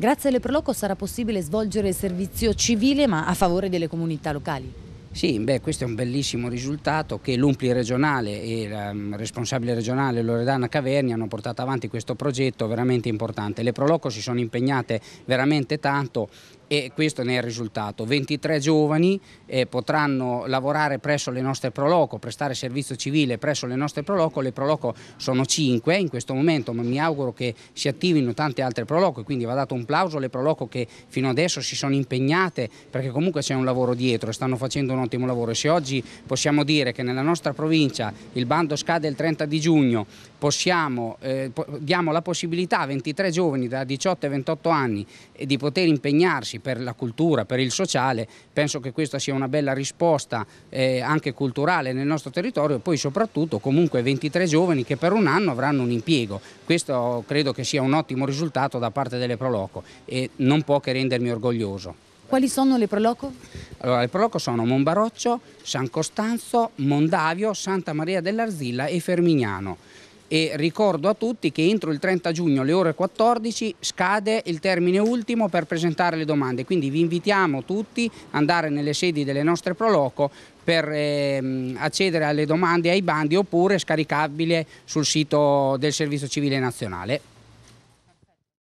Grazie alle Proloco sarà possibile svolgere il servizio civile ma a favore delle comunità locali. Sì, beh, questo è un bellissimo risultato che l'Umpli regionale e la mm, responsabile regionale Loredana Caverni hanno portato avanti questo progetto veramente importante. Le Proloco si sono impegnate veramente tanto e questo ne è il risultato. 23 giovani eh, potranno lavorare presso le nostre Proloco, prestare servizio civile presso le nostre Proloco, le Proloco sono 5 in questo momento, ma mi auguro che si attivino tante altre Proloco, quindi va dato un plauso alle Proloco che fino adesso si sono impegnate perché comunque c'è un lavoro dietro e stanno facendo un ottimo lavoro. E se oggi possiamo dire che nella nostra provincia il bando scade il 30 di giugno, possiamo, eh, diamo la possibilità a 23 giovani da 18 ai 28 anni eh, di poter impegnarsi per la cultura, per il sociale, penso che questa sia una bella risposta eh, anche culturale nel nostro territorio e poi soprattutto comunque 23 giovani che per un anno avranno un impiego. Questo credo che sia un ottimo risultato da parte delle Proloco e non può che rendermi orgoglioso. Quali sono le Proloco? Allora, le Proloco sono Monbaroccio, San Costanzo, Mondavio, Santa Maria dell'Arzilla e Fermignano e ricordo a tutti che entro il 30 giugno alle ore 14 scade il termine ultimo per presentare le domande, quindi vi invitiamo tutti ad andare nelle sedi delle nostre Proloco per ehm, accedere alle domande ai bandi oppure scaricabile sul sito del Servizio Civile Nazionale.